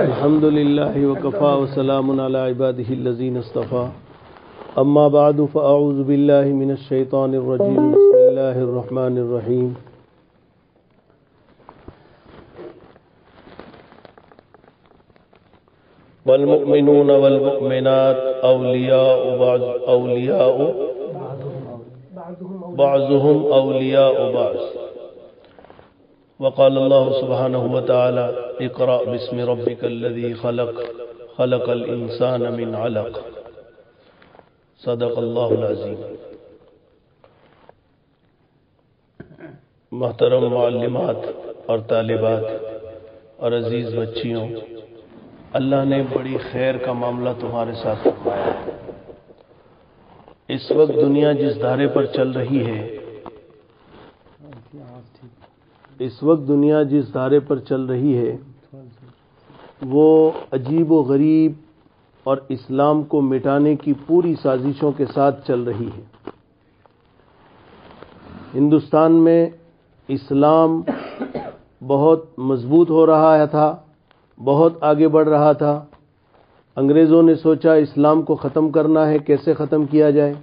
الحمد لله وكفى وسلام على عباده الذين اصطفى أما بعد فأعوذ بالله من الشيطان الرجيم بسم الله الرحمن الرحيم والمؤمنون والمؤمنات أولياء بعض أولياء بعضهم أولياء بعض. وقال الله سبحانه وتعالى اقرأ باسم ربك الذي خلق خلق الإنسان من علق. صدق اللہ العظیم محترم معلمات اور طالبات اور عزیز بچیوں، اللہ نے بڑی خیر کا معاملہ تمہارے ساتھ فرمایا ہے۔ اس وقت دنیا جس دھارے پر چل رہی ہے، اس وقت دنیا جس دھارے پر چل رہی ہے وہ عجیب و غریب اور اسلام کو مٹانے کی پوری سازشوں کے ساتھ چل رہی ہے۔ ہندوستان میں اسلام بہت مضبوط ہو رہا تھا، بہت آگے بڑھ رہا تھا۔ انگریزوں نے سوچا اسلام کو ختم کرنا ہے، کیسے ختم کیا جائے؟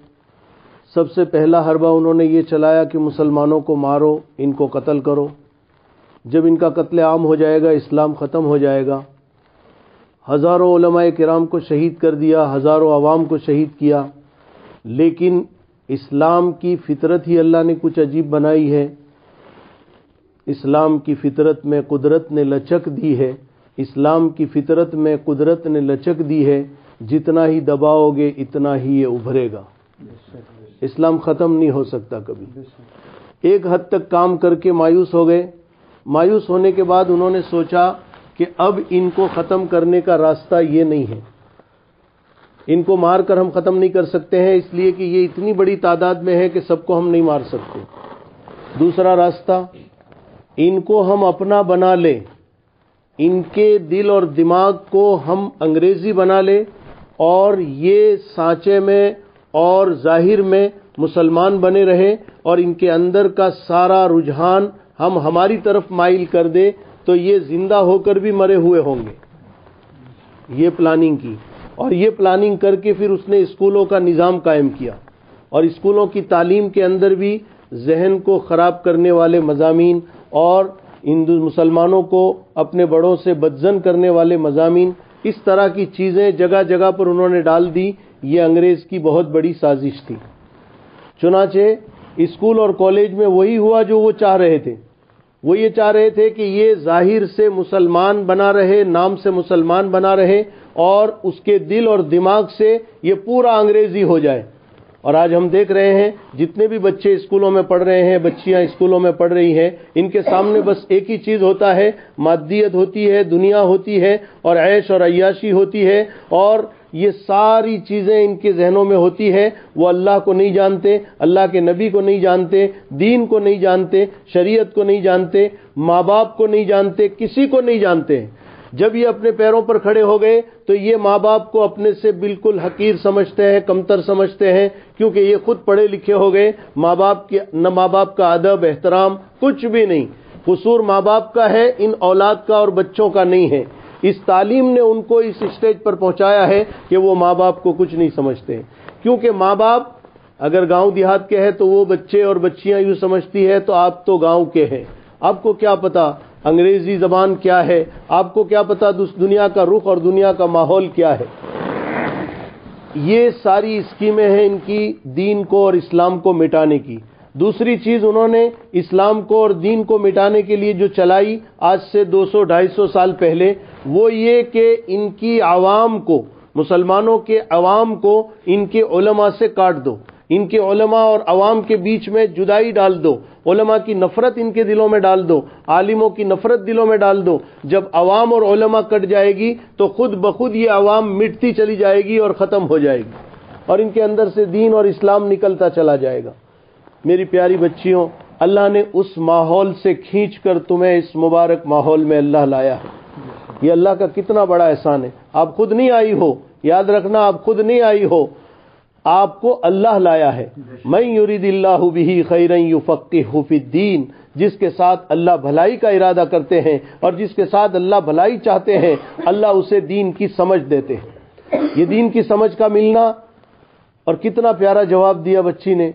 سب سے پہلا حربہ انہوں نے یہ چلایا کہ مسلمانوں کو مارو، ان کو قتل کرو۔ جب ان کا قتل عام ہو جائے گا، اسلام ختم ہو جائے گا۔ ہزاروں علماء کرام کو شہید کر دیا، ہزاروں عوام کو شہید کیا۔ لیکن اسلام کی فطرت ہی اللہ نے کچھ عجیب بنائی ہے۔ اسلام کی فطرت میں قدرت نے لچک دی ہے۔ اسلام کی فطرت میں قدرت نے لچک دی ہے۔ جتنا ہی دباؤ گے، اتنا ہی یہ ابھرے گا۔ اسلام ختم نہیں ہو سکتا کبھی۔ ایک حد تک کام کر کے مایوس ہو گئے۔ مایوس ہونے کے بعد انہوں نے سوچا کہ اب ان کو ختم کرنے کا راستہ یہ نہیں ہے۔ ان کو مار کر ہم ختم نہیں کر سکتے ہیں، اس لیے کہ یہ اتنی بڑی تعداد میں ہے کہ سب کو ہم نہیں مار سکتے۔ دوسرا راستہ، ان کو ہم اپنا بنا لیں۔ ان کے دل اور دماغ کو ہم انگریزی بنا لیں۔ اور یہ سانچے میں اور ظاہر میں مسلمان بنے رہے اور ان کے اندر کا سارا رجحان ہم ہماری طرف مائل کر دیں۔ تو یہ زندہ ہو کر بھی مرے ہوئے ہوں گے۔ یہ پلاننگ کی۔ اور یہ پلاننگ کر کے پھر اس نے اسکولوں کا نظام قائم کیا۔ اور اسکولوں کی تعلیم کے اندر بھی ذہن کو خراب کرنے والے مضامین اور ہندو مسلمانوں کو اپنے بڑوں سے بدزن کرنے والے مضامین، اس طرح کی چیزیں جگہ جگہ پر انہوں نے ڈال دی۔ یہ انگریز کی بہت بڑی سازش تھی۔ چنانچہ اسکول اور کالج میں وہی ہوا جو وہ چاہ رہے تھے۔ وہ یہ چاہ رہے تھے کہ یہ ظاہر سے مسلمان بنا رہے، نام سے مسلمان بنا رہے اور اس کے دل اور دماغ سے یہ پورا انگریزی ہو جائے۔ اور آج ہم دیکھ رہے ہیں، جتنے بھی بچے اسکولوں میں پڑھ رہے ہیں، بچیاں اسکولوں میں پڑھ رہی ہیں، ان کے سامنے بس ایک ہی چیز ہوتا ہے، مادیت ہوتی ہے، دنیا ہوتی ہے اور عیش اور عیاشی ہوتی ہے اور یہ ساری چیزیں ان کے ذہنوں میں ہوتی ہے وہ اللہ کو نہیں جانتے، اللہ کے نبی کو نہیں جانتے، دین کو نہیں جانتے، شریعت کو نہیں جانتے، ماں باپ کو نہیں جانتے، کسی کو نہیں جانتے۔ جب یہ اپنے پیروں پر کھڑے ہو گئے تو یہ ماں باپ کو اپنے سے بالکل حقیر سمجھتے ہیں، کمتر سمجھتے ہیں، کیونکہ یہ خود پڑھے لکھے ہو گئے۔ ماں باپ کے، نہ ماں باپ کا ادب، احترام، کچھ بھی نہیں۔ قصور ماں باپ کا ہے، ان اولاد کا اور بچوں کا نہیں ہے۔ اس تعلیم نے ان کو اس اسٹیج پر پہنچایا ہے کہ وہ ماں باپ کو کچھ نہیں سمجھتے۔ کیونکہ ماں باپ اگر گاؤں دیہات کے ہے تو وہ بچے اور بچیاں یوں سمجھتی ہے تو آپ تو گاؤں کے ہیں۔ آپ کو کیا پتا انگریزی زبان کیا ہے؟ آپ کو کیا پتا دنیا کا رخ اور دنیا کا ماحول کیا ہے؟ یہ ساری اسکیمیں ہیں ان کی دین کو اور اسلام کو مٹانے کی۔ دوسری چیز انہوں نے اسلام کو اور دین کو مٹانے کے لیے جو چلائی آج سے دو سو ڈھائی سو سال پہلے، وہ یہ کہ ان کی عوام کو، مسلمانوں کے عوام کو ان کے علماء سے کاٹ دو، ان کے علماء اور عوام کے بیچ میں جدائی ڈال دو، علماء کی نفرت ان کے دلوں میں ڈال دو، عالموں کی نفرت دلوں میں ڈال دو۔ جب عوام اور علماء کٹ جائے گی تو خود بخود یہ عوام مٹتی چلی جائے گی اور ختم ہو جائے گی، اور ان کے اندر سے دین اور اسلام نکلتا چلا جائے گا۔ میری پیاری بچیوں، اللہ نے اس ماحول سے کھینچ کر تمہیں اس مبارک ماحول میں اللہ لایا ہے۔ یہ اللہ کا کتنا بڑا احسان ہے۔ آپ خود نہیں آئی ہو، یاد رکھنا آپ خود نہیں آئی ہو، آپ کو اللہ لایا ہے۔ میں یرید اللہ بھی خیر یفقہ فی الدین، جس کے ساتھ اللہ بھلائی کا ارادہ کرتے ہیں اور جس کے ساتھ اللہ بھلائی چاہتے ہیں، اللہ اسے دین کی سمجھ دیتے ہیں۔ یہ دین کی سمجھ کا ملنا اور کتنا پیارا جواب دیا بچی نے۔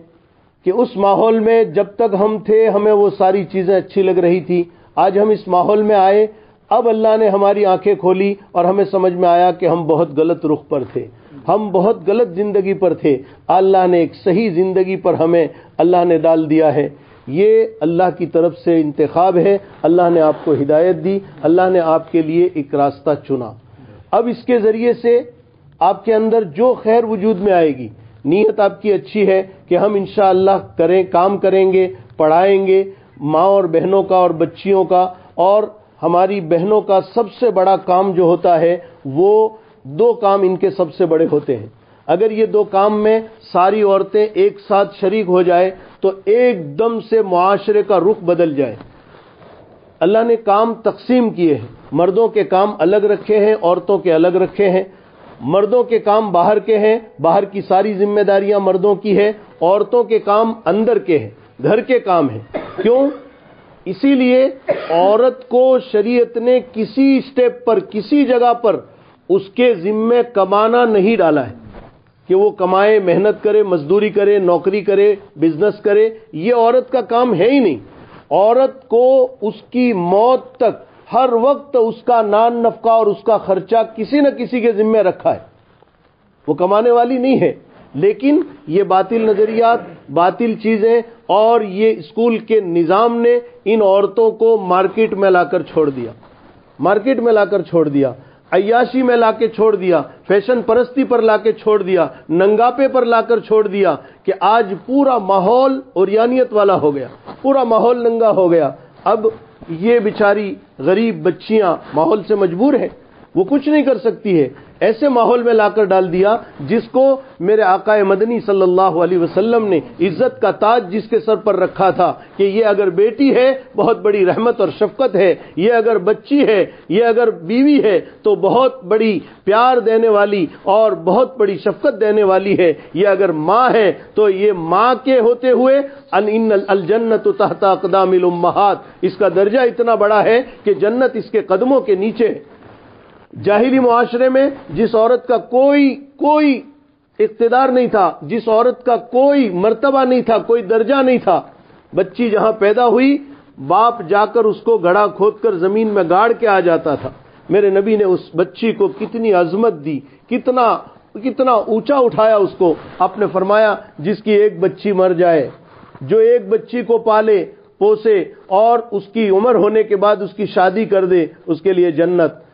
کہ اس ماحول میں جب تک ہم تھے، ہمیں وہ ساری چیزیں اچھی لگ رہی تھی۔ آج ہم اس ماحول میں آئے، اب اللہ نے ہماری آنکھیں کھولی اور ہمیں سمجھ میں آیا کہ ہم بہت غلط رخ پر تھے۔ ہم بہت غلط زندگی پر تھے۔ اللہ نے ایک صحیح زندگی پر ہمیں اللہ نے ڈال دیا ہے۔ یہ اللہ کی طرف سے انتخاب ہے۔ اللہ نے آپ کو ہدایت دی۔ اللہ نے آپ کے لیے ایک راستہ چنا۔ اب اس کے ذریعے سے آپ کے اندر جو خیر وجود میں آئے گی نیت آپ کی اچھی ہے کہ ہم انشاءاللہ کریں، کام کریں گے، پڑھائیں گے، ماں اور بہنوں کا اور بچیوں کا اور ہماری بہنوں کا سب سے بڑا کام جو ہوتا ہے، وہ دو کام ان کے سب سے بڑے ہوتے ہیں۔ اگر یہ دو کام میں ساری عورتیں ایک ساتھ شریک ہو جائے تو ایک دم سے معاشرے کا رخ بدل جائے۔ اللہ نے کام تقسیم کیے ہیں۔ مردوں کے کام الگ رکھے ہیں، عورتوں کے الگ رکھے ہیں۔ مردوں کے کام باہر کے ہیں، باہر کی ساری ذمہ داریاں مردوں کی ہے عورتوں کے کام اندر کے ہیں، گھر کے کام ہیں۔ کیوں؟ اسی لیے عورت کو شریعت نے کسی اسٹیپ پر، کسی جگہ پر اس کے ذمے کمانا نہیں ڈالا ہے کہ وہ کمائے، محنت کرے، مزدوری کرے، نوکری کرے بزنس کرے، یہ عورت کا کام ہے ہی نہیں۔ عورت کو اس کی موت تک ہر وقت اس کا نان نفقہ اور اس کا خرچہ کسی نہ کسی کے ذمے رکھا ہے۔ وہ کمانے والی نہیں ہے۔ لیکن یہ باطل نظریات، باطل چیزیں اور یہ اسکول کے نظام نے ان عورتوں کو مارکیٹ میں لا کر چھوڑ دیا۔ مارکیٹ میں لا کر چھوڑ دیا۔ عیاشی میں لا کے چھوڑ دیا۔ فیشن پرستی پر لا کے چھوڑ دیا۔ ننگاپے پر لا کر چھوڑ دیا کہ آج پورا ماحول اوریانیت والا ہو گیا۔ پورا ماحول ننگا ہو گیا۔ اب یہ بیچاری غریب بچیاں ماحول سے مجبور ہیں۔ وہ کچھ نہیں کر سکتی ہے۔ ایسے ماحول میں لا کر ڈال دیا جس کو میرے آقا مدنی صلی اللہ علیہ وسلم نے عزت کا تاج جس کے سر پر رکھا تھا کہ یہ اگر بیٹی ہے، بہت بڑی رحمت اور شفقت ہے۔ یہ اگر بچی ہے، یہ اگر بیوی ہے، تو بہت بڑی پیار دینے والی اور بہت بڑی شفقت دینے والی ہے۔ یہ اگر ماں ہے، تو یہ ماں کے ہوتے ہوئے ان الجنت تحت اقدام الامہات۔ اس کا درجہ اتنا بڑا ہے کہ جنت اس کے قدموں کے نیچے جاہلی معاشرے میں جس عورت کا کوئی کوئی اقتدار نہیں تھا، جس عورت کا کوئی مرتبہ نہیں تھا، کوئی درجہ نہیں تھا، بچی جہاں پیدا ہوئی، باپ جا کر اس کو گڑا کھود کر زمین میں گاڑ کے آ جاتا تھا۔ میرے نبی نے اس بچی کو کتنی عظمت دی، کتنا کتنا اونچا اٹھایا اس کو۔ آپ نے فرمایا، جس کی ایک بچی مر جائے، جو ایک بچی کو پالے، پوسے اور اس کی عمر ہونے کے بعد اس کی شادی کر دے، اس کے لیے جنت۔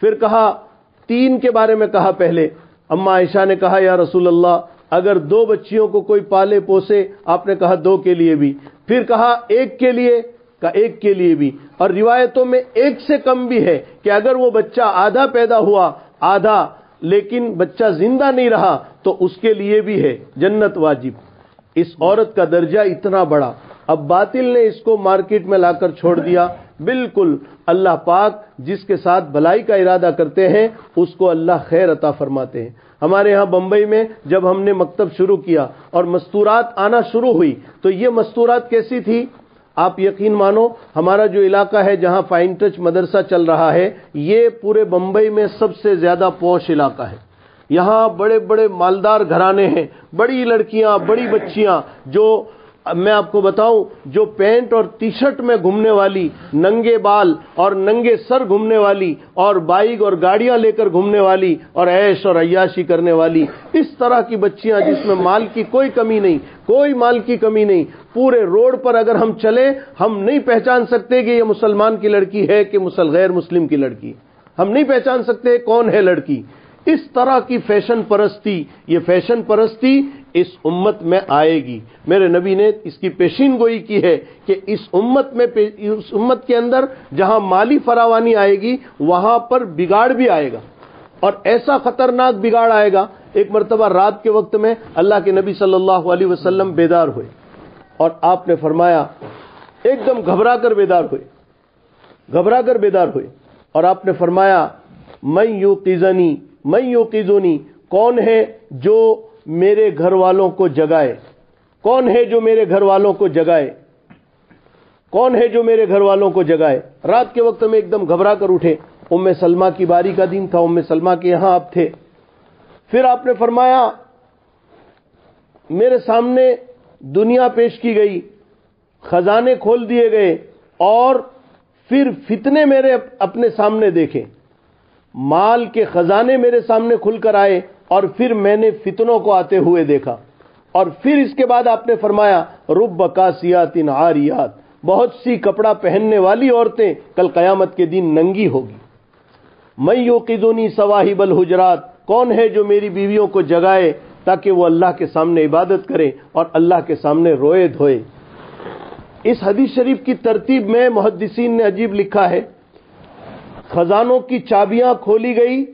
پھر کہا، تین کے بارے میں کہا پہلے۔ اما عائشہ نے کہا، یا رسول اللہ، اگر دو بچیوں کو کوئی پالے پوسے، آپ نے کہا دو کے لیے بھی۔ پھر کہا، ایک کے لیے کا ایک کے لیے بھی۔ اور روایتوں میں ایک سے کم بھی ہے کہ اگر وہ بچہ آدھا پیدا ہوا، آدھا، لیکن بچہ زندہ نہیں رہا، تو اس کے لیے بھی ہے، جنت واجب۔ اس عورت کا درجہ اتنا بڑا۔ اب باطل نے اس کو مارکیٹ میں لا کر چھوڑ دیا۔ بالکل اللہ پاک جس کے ساتھ بھلائی کا ارادہ کرتے ہیں، اس کو اللہ خیر عطا فرماتے ہیں۔ ہمارے ہاں بمبئی میں جب ہم نے مکتب شروع کیا اور مستورات آنا شروع ہوئی، تو یہ مستورات کیسی تھی؟ آپ یقین مانو، ہمارا جو علاقہ ہے جہاں فائن ٹچ مدرسہ چل رہا ہے، یہ پورے بمبئی میں سب سے زیادہ پوش علاقہ ہے۔ یہاں بڑے بڑے مالدار گھرانے ہیں، بڑی لڑکیاں، بڑی بچیاں جو اب میں آپ کو بتاؤں، جو پینٹ اور ٹی شرٹ میں گھومنے والی، ننگے بال اور ننگے سر گھومنے والی اور بائک اور گاڑیاں لے کر گھومنے والی اور ایش اور عیاشی کرنے والی، اس طرح کی بچیاں جس میں مال کی کوئی کمی نہیں، کوئی مال کی کمی نہیں، پورے روڈ پر اگر ہم چلیں، ہم نہیں پہچان سکتے کہ یہ مسلمان کی لڑکی ہے کہ مسل، غیر مسلم کی لڑکی۔ ہم نہیں پہچان سکتے کون ہے لڑکی۔ اس طرح کی فیشن پرستی، یہ فیشن پرستی اس امت میں آئے گی۔ میرے نبی نے اس کی پیشین گوئی کی ہے کہ اس امت میں اس امت کے اندر جہاں مالی فراوانی آئے گی، وہاں پر بگاڑ بھی آئے گا۔ اور ایسا خطرناک بگاڑ آئے گا، ایک مرتبہ رات کے وقت میں اللہ کے نبی صلی اللہ علیہ وسلم بیدار ہوئے۔ اور آپ نے فرمایا، ایک دم گھبرا کر بیدار ہوئے۔ گھبرا کر بیدار ہوئے۔ اور آپ نے فرمایا میں یو قیزنی میں یو قیزونی کون ہے جو میرے گھر والوں کو جگائے۔ کون ہے جو میرے گھر والوں کو جگائے؟ کون ہے جو میرے گھر والوں کو جگائے؟ رات کے وقت میں ایک دم گھبرا کر اٹھے۔ ام سلمہ کی باری کا دن تھا، ام سلمہ کے یہاں آپ تھے۔ پھر آپ نے فرمایا، میرے سامنے دنیا پیش کی گئی، خزانے کھول دیے گئے اور پھر فتنے میرے اپنے سامنے دیکھے۔ مال کے خزانے میرے سامنے کھل کر آئے۔ اور پھر میں نے فتنوں کو آتے ہوئے دیکھا۔ اور پھر اس کے بعد آپ نے فرمایا، رب بکاسیات آریات بہت سی کپڑا پہننے والی عورتیں کل قیامت کے دن ننگی ہوگی۔ میں یو قدونی سواہی بل کون ہے جو میری بیویوں کو جگائے تاکہ وہ اللہ کے سامنے عبادت کرے اور اللہ کے سامنے روئے دھوئے۔ اس حدیث شریف کی ترتیب میں محدثین نے عجیب لکھا ہے، خزانوں کی چابیاں کھولی گئی،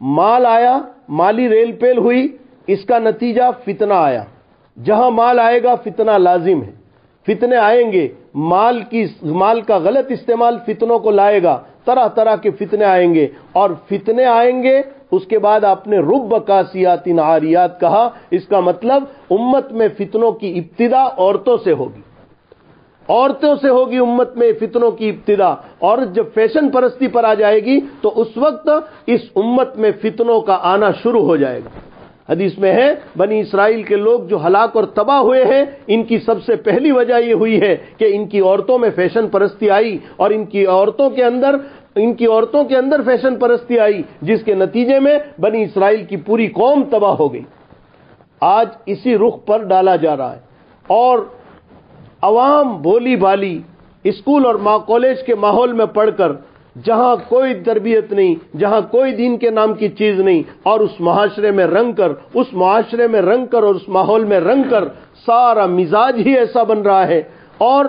مال آیا مالی ریل پیل ہوئی، اس کا نتیجہ فتنہ آیا۔ جہاں مال آئے گا، فتنہ لازم ہے۔ فتنے آئیں گے، مال کی، مال کا غلط استعمال فتنوں کو لائے گا۔ طرح طرح کے فتنے آئیں گے۔ اور فتنے آئیں گے، اس کے بعد آپ نے رب بکاسیات ناریات کہا۔ اس کا مطلب امت میں فتنوں کی ابتدا عورتوں سے ہوگی۔ عورتوں سے ہوگی امت میں فتنوں کی ابتدا اور جب فیشن پرستی پر آ جائے گی تو اس وقت اس امت میں فتنوں کا آنا شروع ہو جائے گا۔ حدیث میں ہے، بنی اسرائیل کے لوگ جو ہلاک اور تباہ ہوئے ہیں، ان کی سب سے پہلی وجہ یہ ہوئی ہے کہ ان کی عورتوں میں فیشن پرستی آئی اور ان کی عورتوں کے اندر، ان کی عورتوں کے اندر فیشن پرستی آئی، جس کے نتیجے میں بنی اسرائیل کی پوری قوم تباہ ہو گئی۔ آج اسی رخ پر ڈالا جا رہا ہے اور عوام بولی بالی اسکول اور کالج کے ماحول میں پڑھ کر جہاں کوئی تربیت نہیں، جہاں کوئی دین کے نام کی چیز نہیں، اور اس معاشرے میں رنگ کر، اس معاشرے میں رنگ کر اور اس ماحول میں رنگ کر، سارا مزاج ہی ایسا بن رہا ہے۔ اور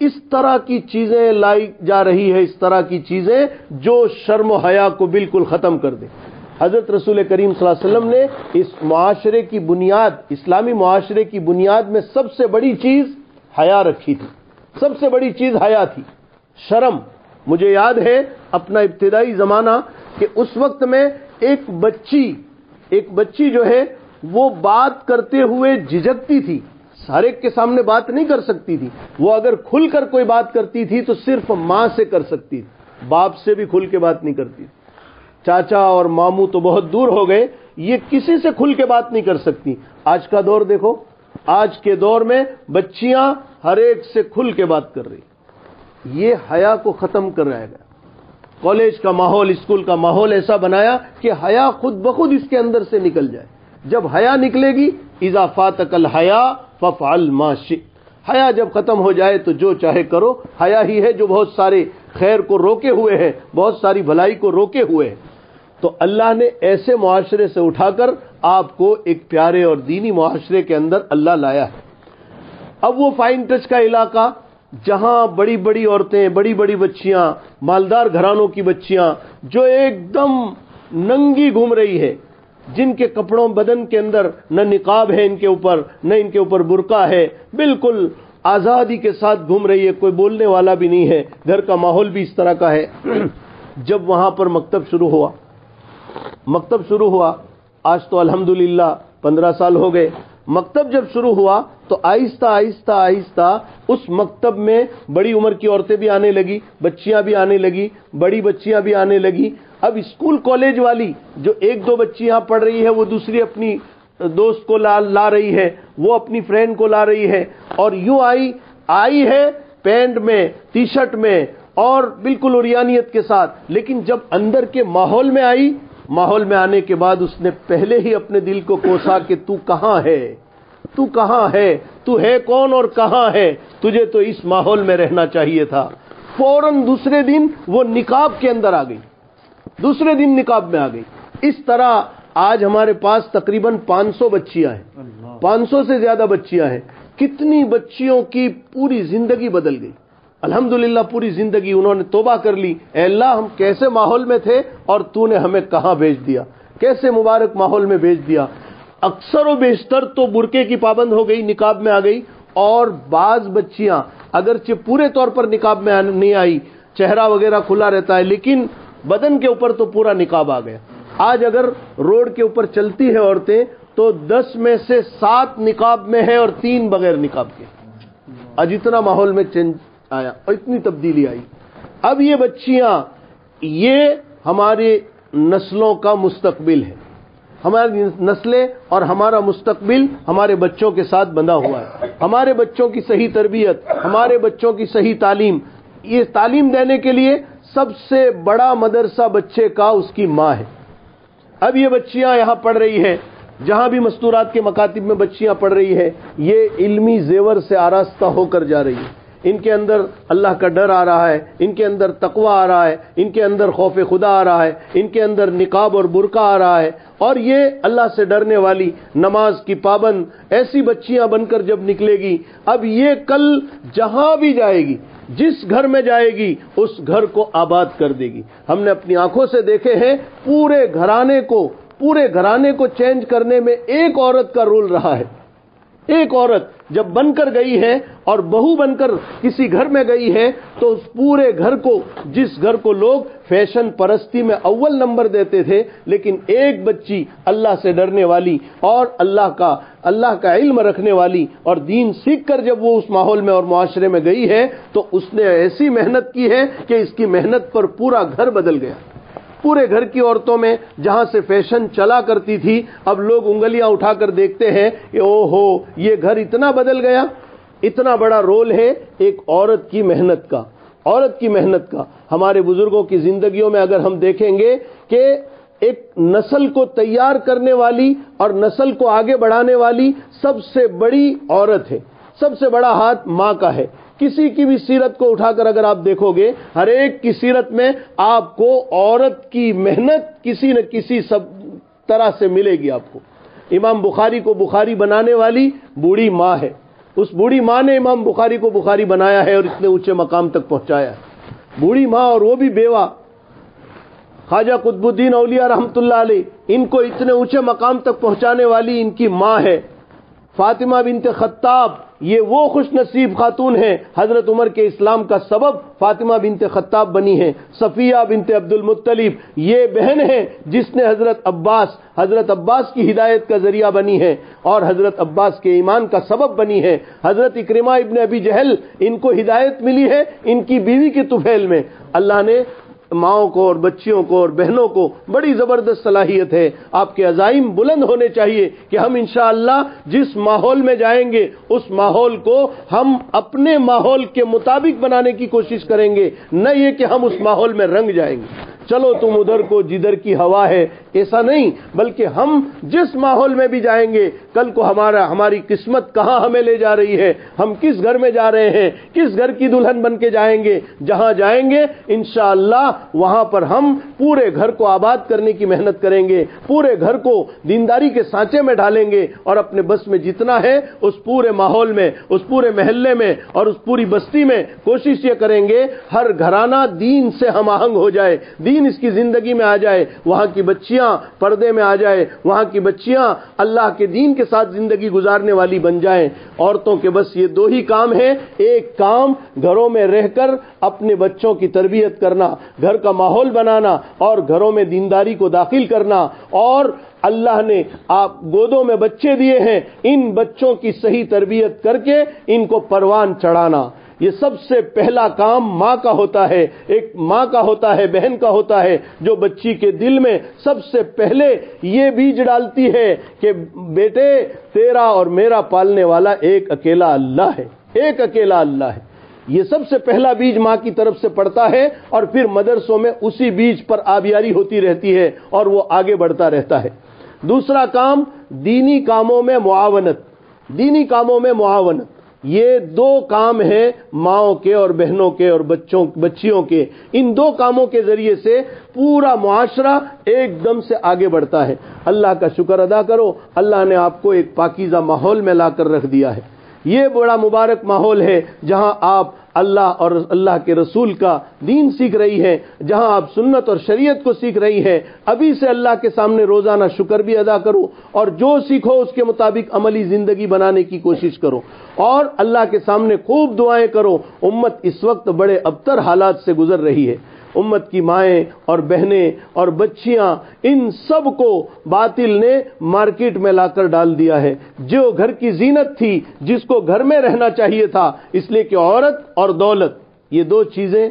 اس طرح کی چیزیں لائی جا رہی ہے اس طرح کی چیزیں جو شرم و حیا کو بالکل ختم کر دے حضرت رسول کریم صلی اللہ علیہ وسلم نے اس معاشرے کی بنیاد، اسلامی معاشرے کی بنیاد میں سب سے بڑی چیز حیا رکھی تھی۔ سب سے بڑی چیز حیا تھی۔ شرم۔ مجھے یاد ہے اپنا ابتدائی زمانہ کہ اس وقت میں ایک بچی ایک بچی جو ہے، وہ بات کرتے ہوئے جھجکتی تھی۔ سارے کے سامنے بات نہیں کر سکتی تھی۔ وہ اگر کھل کر کوئی بات کرتی تھی تو صرف ماں سے کر سکتی تھی۔ باپ سے بھی کھل کے بات نہیں کرتی تھی۔ چاچا اور ماموں تو بہت دور ہو گئے۔ یہ کسی سے کھل کے بات نہیں کر سکتی۔ آج کا دور دیکھو۔ آج کے دور میں بچیاں ہر ایک سے کھل کے بات کر رہی یہ حیا کو ختم کر رہا گیا کالج کا ماحول، اسکول کا ماحول ایسا بنایا کہ حیا خود بخود اس کے اندر سے نکل جائے۔ جب حیا نکلے گی اضافات کل حیا فف الماشی حیا جب ختم ہو جائے تو جو چاہے کرو۔ حیا ہی ہے جو بہت سارے خیر کو روکے ہوئے ہیں، بہت ساری بھلائی کو روکے ہوئے ہیں۔ تو اللہ نے ایسے معاشرے سے اٹھا کر آپ کو ایک پیارے اور دینی معاشرے کے اندر اللہ لایا ہے۔ اب وہ فائن ٹچ کا علاقہ جہاں بڑی بڑی عورتیں، بڑی بڑی بچیاں، مالدار گھرانوں کی بچیاں جو ایک دم ننگی گھوم رہی ہے، جن کے کپڑوں بدن کے اندر نہ نقاب ہے ان کے اوپر، نہ ان کے اوپر برقع ہے، بالکل آزادی کے ساتھ گھوم رہی ہے، کوئی بولنے والا بھی نہیں ہے، گھر کا ماحول بھی اس طرح کا ہے۔ جب وہاں پر مکتب شروع ہوا مکتب شروع ہوا۔ آج تو الحمد پندرہ سال ہو گئے۔ مکتب جب شروع ہوا تو آہستہ آہستہ آہستہ اس مکتب میں بڑی عمر کی عورتیں بھی آنے لگی، بچیاں بھی آنے لگی، بڑی بچیاں بھی آنے لگی۔ اب اسکول کالج والی جو ایک دو بچی یہاں پڑھ رہی ہے، وہ دوسری اپنی دوست کو لا لا رہی ہے، وہ اپنی فرینڈ کو لا رہی ہے۔ اور یوں آئی آئی ہے پینٹ میں، ٹی شرٹ میں اور بالکل اوریانیت کے ساتھ۔ لیکن جب اندر کے ماحول میں آئی ماحول میں آنے کے بعد اس نے پہلے ہی اپنے دل کو کوسا کہ تو کہاں ہے؟ تو کہاں ہے؟ تو ہے کون اور کہاں ہے؟ تجھے تو اس ماحول میں رہنا چاہیے تھا۔ فوراً دوسرے دن وہ نکاب کے اندر آ گئی۔ دوسرے دن نکاب میں آ گئی۔ اس طرح آج ہمارے پاس تقریباً پانچ سو بچیاں ہیں۔ پانچ سو سے زیادہ بچیاں ہیں۔ کتنی بچیوں کی پوری زندگی بدل گئی۔ الحمد پوری زندگی انہوں نے توبہ کر لی۔ اے اللہ، ہم کیسے ماحول میں تھے اور تو نے ہمیں کہاں بھیج دیا؟ کیسے مبارک ماحول میں بھیج دیا؟ اکثر و بیشتر تو برقے کی پابند ہو گئی، نکاب میں آ گئی۔ اور بعض بچیاں، اگرچہ پورے طور پر نکاب میں نہیں آئی، چہرہ وغیرہ کھلا رہتا ہے، لیکن بدن کے اوپر تو پورا نکاب آ گیا۔ آج اگر روڈ کے اوپر چلتی ہے عورتیں، تو دس میں سے سات نقاب میں ہے اور تین بغیر نقاب کے۔ آج اتنا ماحول میں چینج آیا اور اتنی تبدیلی آئی۔ اب یہ بچیاں، یہ ہماری نسلوں کا مستقبل ہے۔ ہماری نسلیں اور ہمارا مستقبل ہمارے بچوں کے ساتھ بندھا ہوا ہے۔ ہمارے بچوں کی صحیح تربیت، ہمارے بچوں کی صحیح تعلیم۔ یہ تعلیم دینے کے لیے سب سے بڑا مدرسہ بچے کا اس کی ماں ہے۔ اب یہ بچیاں یہاں پڑھ رہی ہیں۔ جہاں بھی مستورات کے مکاتب میں بچیاں پڑھ رہی ہیں، یہ علمی زیور سے آراستہ ہو کر جا رہی ہے ان کے اندر اللہ کا ڈر آ رہا ہے، ان کے اندر تقوی آ رہا ہے، ان کے اندر خوف خدا آ رہا ہے، ان کے اندر نقاب اور برقع آ رہا ہے۔ اور یہ اللہ سے ڈرنے والی نماز کی پابند ایسی بچیاں بن کر جب نکلے گی، اب یہ کل جہاں بھی جائے گی، جس گھر میں جائے گی، اس گھر کو آباد کر دے گی۔ ہم نے اپنی آنکھوں سے دیکھے ہیں، پورے گھرانے کو، پورے گھرانے کو چینج کرنے میں ایک عورت کا رول رہا ہے۔ ایک عورت جب بن کر گئی ہے اور بہو بن کر کسی گھر میں گئی ہے تو اس پورے گھر کو، جس گھر کو لوگ فیشن پرستی میں اول نمبر دیتے تھے، لیکن ایک بچی اللہ سے ڈرنے والی اور اللہ کا اللہ کا علم رکھنے والی اور دین سیکھ کر جب وہ اس ماحول میں اور معاشرے میں گئی ہے تو اس نے ایسی محنت کی ہے کہ اس کی محنت پر پورا گھر بدل گیا۔ پورے گھر کی عورتوں میں جہاں سے فیشن چلا کرتی تھی، اب لوگ انگلیاں اٹھا کر دیکھتے ہیں کہ او ہو یہ گھر اتنا بدل گیا، اتنا بڑا رول ہے ایک عورت کی محنت کا، عورت کی محنت کا۔ ہمارے بزرگوں کی زندگیوں میں اگر ہم دیکھیں گے کہ ایک نسل کو تیار کرنے والی اور نسل کو آگے بڑھانے والی سب سے بڑی عورت ہے، سب سے بڑا ہاتھ ماں کا ہے۔ کسی کی بھی سیرت کو اٹھا کر اگر آپ دیکھو گے، ہر ایک کی سیرت میں آپ کو عورت کی محنت کسی نہ کسی سب طرح سے ملے گی آپ کو۔ امام بخاری کو بخاری بنانے والی بوڑھی ماں ہے۔ اس بوڑھی ماں نے امام بخاری کو بخاری بنایا ہے اور اتنے اونچے مقام تک پہنچایا ہے۔ بوڑھی ماں اور وہ بھی بیوہ۔ خواجہ قطب الدین اولیاء رحمت اللہ علیہ، ان کو اتنے اونچے مقام تک پہنچانے والی ان کی ماں ہے۔ فاطمہ بنت خطاب یہ وہ خوش نصیب خاتون ہیں حضرت عمر کے اسلام کا سبب فاطمہ بنت خطاب بنی ہے صفیہ بنت عبد المطلیب یہ بہن ہے جس نے حضرت عباس حضرت عباس کی ہدایت کا ذریعہ بنی ہے اور حضرت عباس کے ایمان کا سبب بنی ہے حضرت اکرما ابن ابی جہل، ان کو ہدایت ملی ہے ان کی بیوی کی طفیل میں۔ اللہ نے ماؤں کو اور بچیوں کو اور بہنوں کو بڑی زبردست صلاحیت ہے۔ آپ کے عزائم بلند ہونے چاہیے کہ ہم انشاءاللہ جس ماحول میں جائیں گے، اس ماحول کو ہم اپنے ماحول کے مطابق بنانے کی کوشش کریں گے، نہ یہ کہ ہم اس ماحول میں رنگ جائیں گے۔ چلو تم ادھر کو جدھر کی ہوا ہے ایسا نہیں، بلکہ ہم جس ماحول میں بھی جائیں گے، کل کو ہمارا، ہماری قسمت کہاں ہمیں لے جا رہی ہے؟ ہم کس گھر میں جا رہے ہیں؟ کس گھر کی دلہن بن کے جائیں گے؟ جہاں جائیں گے، انشاءاللہ وہاں پر ہم پورے گھر کو آباد کرنے کی محنت کریں گے، پورے گھر کو دینداری کے سانچے میں ڈالیں گے اور اپنے بس میں جتنا ہے، اس پورے ماحول میں، اس پورے محلے میں اور اس پوری بستی میں کوشش یہ کریں گے، ہر گھرانہ دین سے ہم آہنگ ہو جائے، دین اس کی زندگی میں آ جائے، وہاں کی بچیاں پردے میں آ جائے وہاں کی بچیاں اللہ کے دین کے ساتھ زندگی گزارنے والی بن جائیں۔ عورتوں کے بس یہ دو ہی کام ہیں، ایک کام گھروں میں رہ کر اپنے بچوں کی تربیت کرنا، گھر کا ماحول بنانا اور گھروں میں دینداری کو داخل کرنا۔ اور اللہ نے آپ گودوں میں بچے دیے ہیں، ان بچوں کی صحیح تربیت کر کے ان کو پروان چڑھانا۔ یہ سب سے پہلا کام ماں کا ہوتا ہے، ایک ماں کا ہوتا ہے، بہن کا ہوتا ہے، جو بچی کے دل میں سب سے پہلے یہ بیج ڈالتی ہے کہ بیٹے، تیرا اور میرا پالنے والا ایک اکیلا اللہ ہے، ایک اکیلا اللہ ہے۔ یہ سب سے پہلا بیج ماں کی طرف سے پڑتا ہے اور پھر مدرسوں میں اسی بیج پر آبیاری ہوتی رہتی ہے اور وہ آگے بڑھتا رہتا ہے۔ دوسرا کام، دینی کاموں میں معاونت۔ دینی کاموں میں معاونت۔ یہ دو کام ہیں ماؤں کے اور بہنوں کے اور بچوں، بچیوں کے۔ ان دو کاموں کے ذریعے سے پورا معاشرہ ایک دم سے آگے بڑھتا ہے۔ اللہ کا شکر ادا کرو، اللہ نے آپ کو ایک پاکیزہ ماحول میں لا کر رکھ دیا ہے۔ یہ بڑا مبارک ماحول ہے جہاں آپ اللہ اور اللہ کے رسول کا دین سیکھ رہی ہے جہاں آپ سنت اور شریعت کو سیکھ رہی ہے ابھی سے اللہ کے سامنے روزانہ شکر بھی ادا کرو اور جو سیکھو اس کے مطابق عملی زندگی بنانے کی کوشش کرو۔ اور اللہ کے سامنے خوب دعائیں کرو۔ امت اس وقت بڑے ابتر حالات سے گزر رہی ہے۔ امت کی مائیں اور بہنیں اور بچیاں، ان سب کو باطل نے مارکیٹ میں لا کر ڈال دیا ہے۔ جو گھر کی زینت تھی، جس کو گھر میں رہنا چاہیے تھا، اس لیے کہ عورت اور دولت، یہ دو چیزیں۔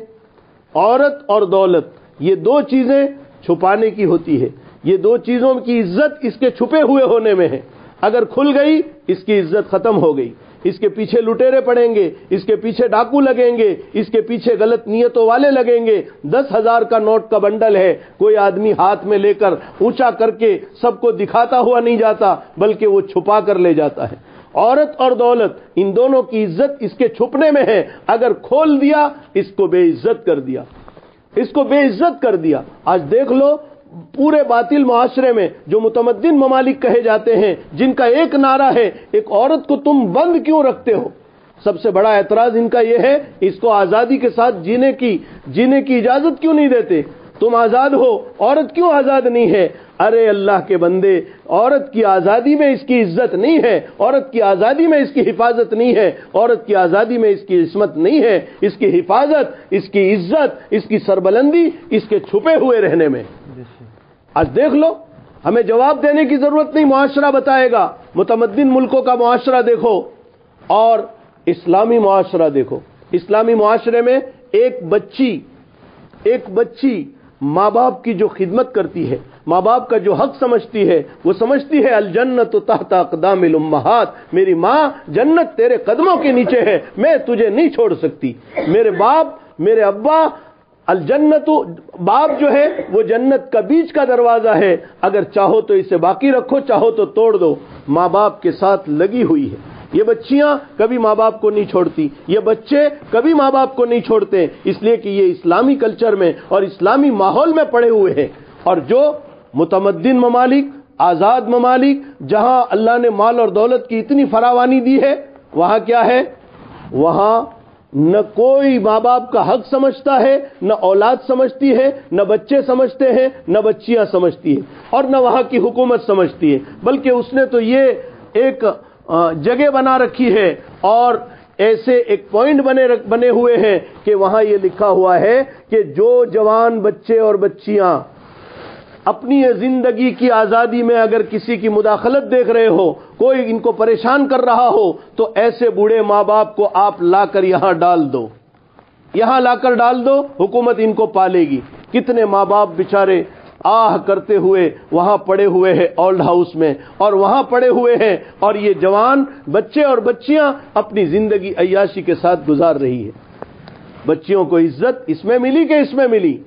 عورت اور دولت، یہ دو چیزیں چھپانے کی ہوتی ہے یہ دو چیزوں کی عزت اس کے چھپے ہوئے ہونے میں ہے۔ اگر کھل گئی، اس کی عزت ختم ہو گئی۔ اس کے پیچھے لٹیرے پڑیں گے، اس کے پیچھے ڈاکو لگیں گے، اس کے پیچھے غلط نیتوں والے لگیں گے۔ دس ہزار کا نوٹ کا بنڈل ہے، کوئی آدمی ہاتھ میں لے کر اونچا کر کے سب کو دکھاتا ہوا نہیں جاتا، بلکہ وہ چھپا کر لے جاتا ہے۔ عورت اور دولت، ان دونوں کی عزت اس کے چھپنے میں ہے۔ اگر کھول دیا، اس کو بے عزت کر دیا۔ اس کو بے عزت کر دیا۔ آج دیکھ لو پورے باطل معاشرے میں جو متمدن ممالک کہے جاتے ہیں، جن کا ایک نعرہ ہے، ایک عورت کو تم بند کیوں رکھتے ہو؟ سب سے بڑا اعتراض ان کا یہ ہے، اس کو آزادی کے ساتھ جینے کی جینے کی اجازت کیوں نہیں دیتے؟ تم آزاد ہو، عورت کیوں آزاد نہیں ہے؟ ارے اللہ کے بندے، عورت کی آزادی میں اس کی عزت نہیں ہے، عورت کی آزادی میں اس کی حفاظت نہیں ہے، عورت کی آزادی میں اس کی عصمت نہیں ہے، اس کی حفاظت، اس کی عزت، اس کی سربلندی، اس کے چھپے ہوئے رہنے میں۔ جی آج دیکھ لو، ہمیں جواب دینے کی ضرورت نہیں، معاشرہ بتائے گا۔ متمدن ملکوں کا معاشرہ دیکھو اور اسلامی معاشرہ دیکھو۔ اسلامی معاشرے میں ایک بچی ایک بچی ماں باپ کی جو خدمت کرتی ہے، ماں باپ کا جو حق سمجھتی ہے، وہ سمجھتی ہے الجنت تحت اقدام الامہات، میری ماں جنت تیرے قدموں کے نیچے ہے، میں تجھے نہیں چھوڑ سکتی۔ میرے باپ، میرے ابا الجنت باپ جو ہے، وہ جنت کا بیچ کا دروازہ ہے۔ اگر چاہو تو اسے باقی رکھو، چاہو تو توڑ دو۔ ماں باپ کے ساتھ لگی ہوئی ہے۔ یہ بچیاں کبھی ماں باپ کو نہیں چھوڑتی۔ یہ بچے کبھی ماں باپ کو نہیں چھوڑتے۔ اس لیے کہ یہ اسلامی کلچر میں اور اسلامی ماحول میں پڑے ہوئے ہیں۔ اور جو متمدن ممالک، آزاد ممالک، جہاں اللہ نے مال اور دولت کی اتنی فراوانی دی ہے، وہاں کیا ہے؟ وہاں نہ کوئی ماں باپ کا حق سمجھتا ہے، نہ اولاد سمجھتی ہے، نہ بچے سمجھتے ہیں، نہ بچیاں سمجھتی ہیں، اور نہ وہاں کی حکومت سمجھتی ہے، بلکہ اس نے تو یہ ایک جگہ بنا رکھی ہے، اور ایسے ایک پوائنٹ بنے بنے ہوئے ہیں کہ وہاں یہ لکھا ہوا ہے کہ جو جوان بچے اور بچیاں اپنی زندگی کی آزادی میں اگر کسی کی مداخلت دیکھ رہے ہو، کوئی ان کو پریشان کر رہا ہو، تو ایسے بوڑھے ماں باپ کو آپ لا کر یہاں ڈال دو۔ یہاں لا کر ڈال دو، حکومت ان کو پالے گی۔ کتنے ماں باپ بچارے آہ کرتے ہوئے وہاں پڑے ہوئے ہیں اولڈ ہاؤس میں، اور وہاں پڑے ہوئے ہیں، اور یہ جوان بچے اور بچیاں اپنی زندگی عیاشی کے ساتھ گزار رہی ہے بچیوں کو عزت اس میں ملی کہ اس میں ملی؟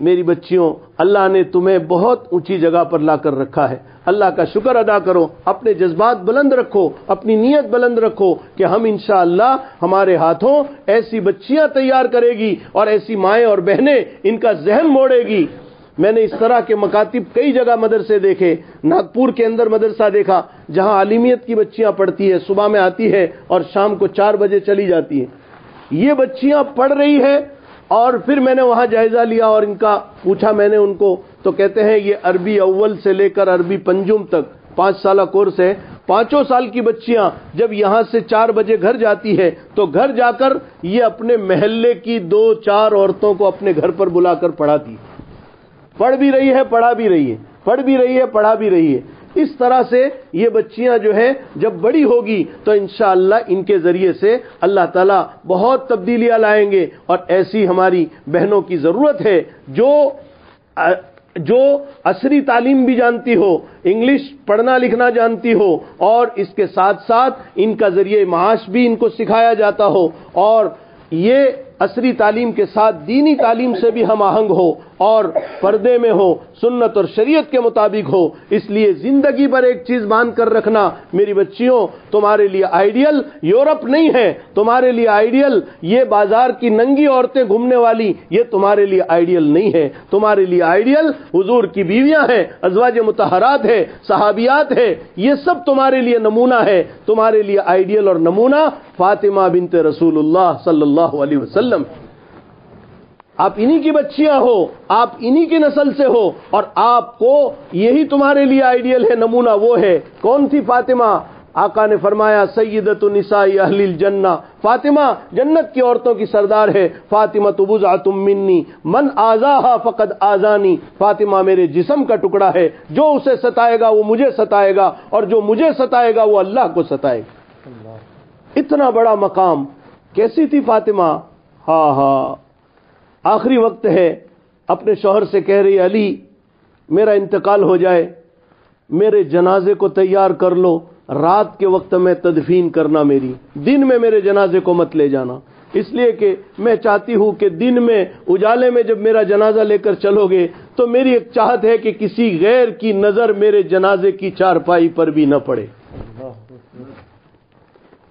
میری بچیوں، اللہ نے تمہیں بہت اونچی جگہ پر لا کر رکھا ہے۔ اللہ کا شکر ادا کرو، اپنے جذبات بلند رکھو، اپنی نیت بلند رکھو کہ ہم انشاءاللہ ہمارے ہاتھوں ایسی بچیاں تیار کرے گی اور ایسی مائیں اور بہنیں ان کا ذہن موڑے گی۔ میں نے اس طرح کے مکاتب کئی جگہ مدرسے دیکھے، ناگپور کے اندر مدرسہ دیکھا، جہاں عالمیت کی بچیاں پڑھتی ہے صبح میں آتی ہے اور شام کو چار بجے چلی جاتی ہے یہ بچیاں پڑھ رہی ہے اور پھر میں نے وہاں جائزہ لیا اور ان کا پوچھا میں نے ان کو، تو کہتے ہیں یہ عربی اول سے لے کر عربی پنجم تک، پانچ سالہ کورس ہے۔ پانچوں سال کی بچیاں جب یہاں سے چار بجے گھر جاتی ہے، تو گھر جا کر یہ اپنے محلے کی دو چار عورتوں کو اپنے گھر پر بلا کر پڑھاتی۔ پڑھ بھی رہی ہے، پڑھا بھی رہی ہے۔ پڑھ بھی رہی ہے، پڑھا بھی رہی ہے۔ اس طرح سے یہ بچیاں جو ہے جب بڑی ہوگی تو انشاءاللہ ان کے ذریعے سے اللہ تعالیٰ بہت تبدیلیاں لائیں گے اور ایسی ہماری بہنوں کی ضرورت ہے۔ جو جو عصری تعلیم بھی جانتی ہو، انگلش پڑھنا لکھنا جانتی ہو، اور اس کے ساتھ ساتھ ان کا ذریعہ معاش بھی ان کو سکھایا جاتا ہو، اور یہ عصری تعلیم کے ساتھ دینی تعلیم سے بھی ہم آہنگ ہو اور پردے میں ہو سنت اور شریعت کے مطابق ہو اس لیے زندگی پر ایک چیز باندھ کر رکھنا میری بچیوں، تمہارے لیے آئیڈیل یورپ نہیں ہے۔ تمہارے لیے آئیڈیل یہ بازار کی ننگی عورتیں گھومنے والی، یہ تمہارے لیے آئیڈیل نہیں ہے۔ تمہارے لیے آئیڈیل حضور کی بیویاں ہیں، ازواج متحرات ہے صحابیات ہے یہ سب تمہارے لیے نمونہ ہے۔ تمہارے لیے آئیڈیل اور نمونہ فاطمہ بنت رسول اللہ صلی اللہ علیہ وسلم آپ انہی کی بچیاں ہو، آپ انہی کی نسل سے ہو، اور آپ کو یہی تمہارے لیے آئیڈیل ہے، نمونہ وہ ہے۔ کون تھی فاطمہ؟ آقا نے فرمایا سیدت النساء اہل الجنہ۔ فاطمہ جنت کی عورتوں کی سردار ہے۔ فاطمہ تم منی۔ من آزا فقد آزانی۔ فاطمہ میرے جسم کا ٹکڑا ہے۔ جو اسے ستائے گا، وہ مجھے ستائے گا۔ اور جو مجھے ستائے گا، وہ اللہ کو ستائے گا۔ اتنا بڑا مقام۔ کیسی تھی فاطمہ؟ ہاں ہاں۔ آخری وقت ہے۔ اپنے شوہر سے کہہ رہی، علی، میرا انتقال ہو جائے۔ میرے جنازے کو تیار کر لو۔ رات کے وقت میں تدفین کرنا میری۔ دن میں میرے جنازے کو مت لے جانا۔ اس لیے کہ میں چاہتی ہوں کہ دن میں، اجالے میں جب میرا جنازہ لے کر چلو گے، تو میری ایک چاہت ہے کہ کسی غیر کی نظر میرے جنازے کی چارپائی پر بھی نہ پڑے۔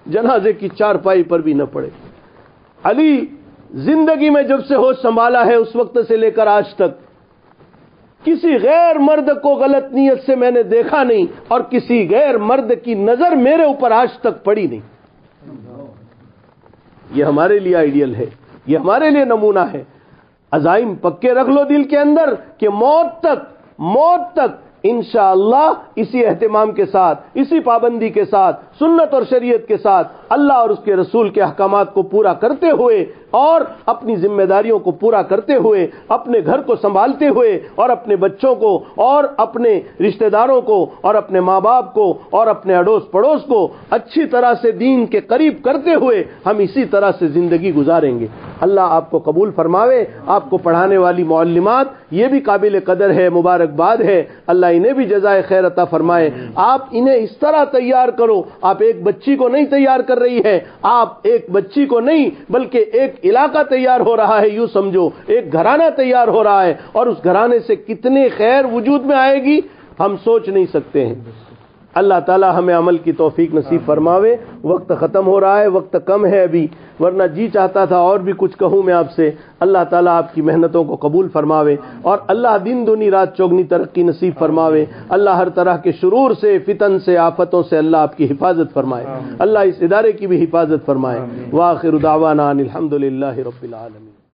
جنازے کی چارپائی پر بھی نہ پڑے۔ علی زندگی میں جب سے ہوش سنبھالا ہے اس وقت سے لے کر آج تک، کسی غیر مرد کو غلط نیت سے میں نے دیکھا نہیں اور کسی غیر مرد کی نظر میرے اوپر آج تک پڑی نہیں۔ یہ ہمارے لیے آئیڈیل ہے، یہ ہمارے لیے نمونہ ہے۔ عزائم پکے رکھ لو دل کے اندر کہ موت تک موت تک انشاءاللہ اسی اہتمام کے ساتھ، اسی پابندی کے ساتھ، سنت اور شریعت کے ساتھ اللہ اور اس کے رسول کے احکامات کو پورا کرتے ہوئے اور اپنی ذمہ داریوں کو پورا کرتے ہوئے، اپنے گھر کو سنبھالتے ہوئے اور اپنے بچوں کو اور اپنے رشتہ داروں کو اور اپنے ماں باپ کو اور اپنے اڑوس پڑوس کو اچھی طرح سے دین کے قریب کرتے ہوئے ہم اسی طرح سے زندگی گزاریں گے۔ اللہ آپ کو قبول فرماوے، آپ کو پڑھانے والی معلمات، یہ بھی قابل قدر ہے، مبارکباد ہے۔ اللہ انہیں بھی جزائے خیر عطا فرمائے۔ آپ انہیں اس طرح تیار کرو، آپ ایک بچی کو نہیں تیار کر رہی ہے، آپ ایک بچی کو نہیں، بلکہ ایک علاقہ تیار ہو رہا ہے، یوں سمجھو، ایک گھرانہ تیار ہو رہا ہے۔ اور اس گھرانے سے کتنے خیر وجود میں آئے گی، ہم سوچ نہیں سکتے ہیں۔ اللہ تعالی ہمیں عمل کی توفیق نصیب فرماوے۔ وقت ختم ہو رہا ہے وقت کم ہے ابھی۔ ورنہ جی چاہتا تھا اور بھی کچھ کہوں میں آپ سے۔ اللہ تعالیٰ آپ کی محنتوں کو قبول فرماوے اور اللہ دن دنی رات چوگنی ترقی نصیب فرماوے۔ اللہ ہر طرح کے شرور سے فتن سے آفتوں سے اللہ آپ کی حفاظت فرمائے۔ اللہ اس ادارے کی بھی حفاظت فرمائے۔ واخر دعوانا الحمد للہ رب العالمین۔